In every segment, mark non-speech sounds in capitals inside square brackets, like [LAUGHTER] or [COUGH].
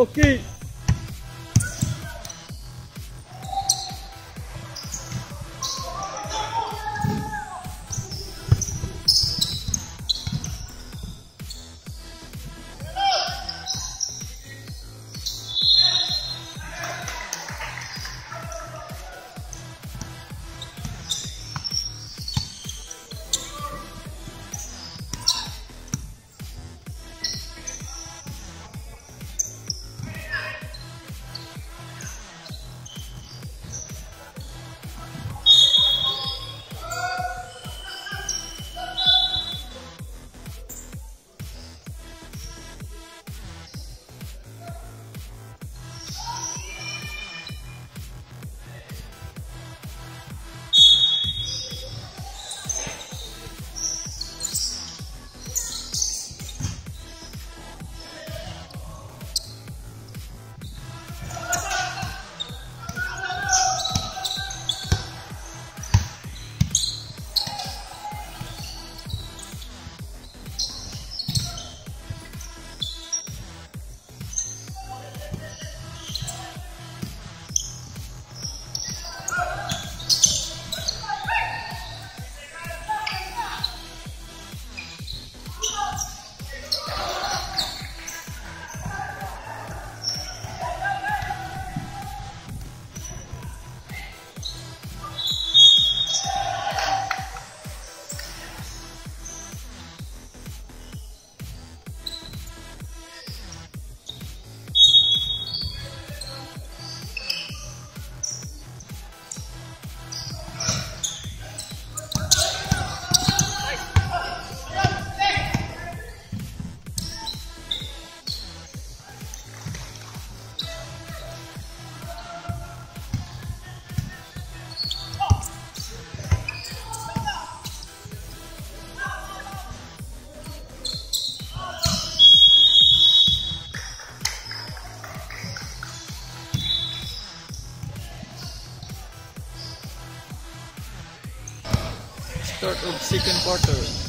Boquinho. sort of chicken butter.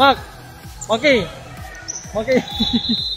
Mak. Oke. Oke. [LAUGHS]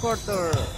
quarter.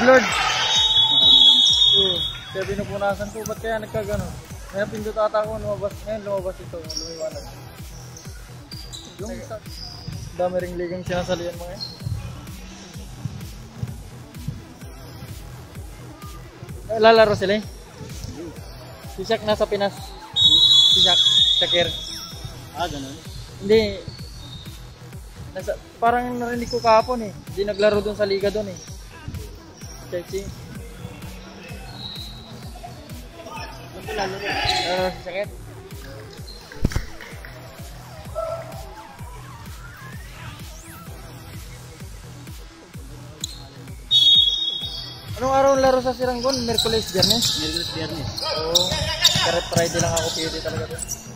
Blurred. Oo. Kaya pinupunasan ko, ba't kaya nagkagano? May pindot ata ko, lumabas. Ngayon, lumabas ito, lumiwanag. Yung. Dami ring ligang sinasalian mo ngayon. Eh, Lalaro sila eh. Si Shaq nasa Pinas. Si Shaq, Shakir. Ah, ganun. Hindi. Nasa, parang narinig ko kahapon eh. Hindi naglaro dun sa liga dun eh. Chelsea. Si Shakir. Anong araw ang laro sa Siranggon? Merkulis, Biyernes? Merkulis Biyernes. Oo. Kahit Friday lang ako pwede talaga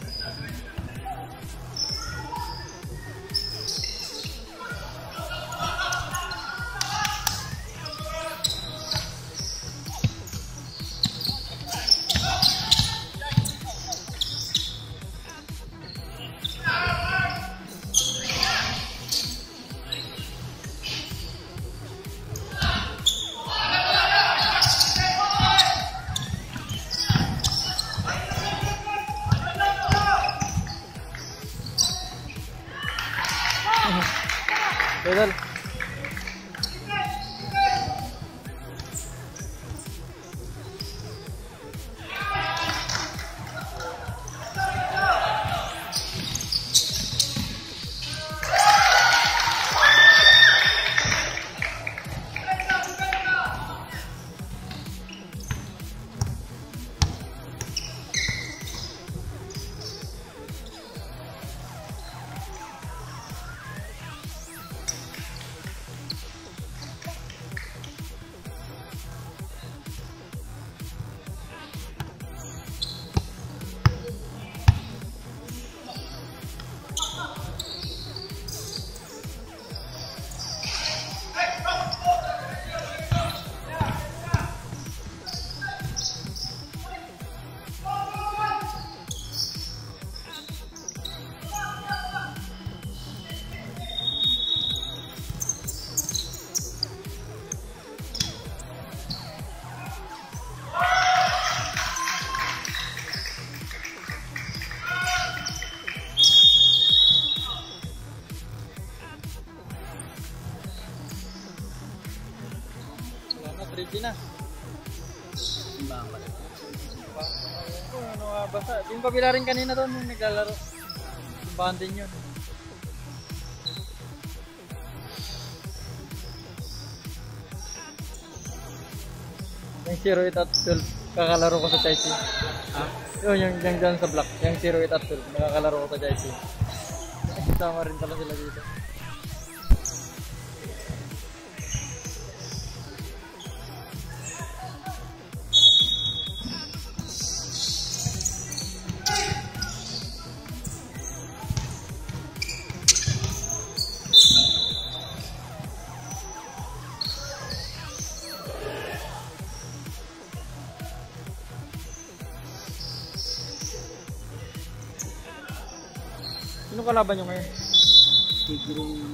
Wala na, 3G na. Simbahan pala. Ayun ko, ano nga. Yung kabila rin kanina doon yung naglalaro. Simbahan din yun. Yung 08 at 12, kakalaro ko sa Chelsea. Ha? Yun, yung, yung dyan sa block. Yung 08 at 12, nakakalaro ko sa Chelsea. [LAUGHS] Tama rin pala sila dito. Kalaban nyo ngayon? Tigre.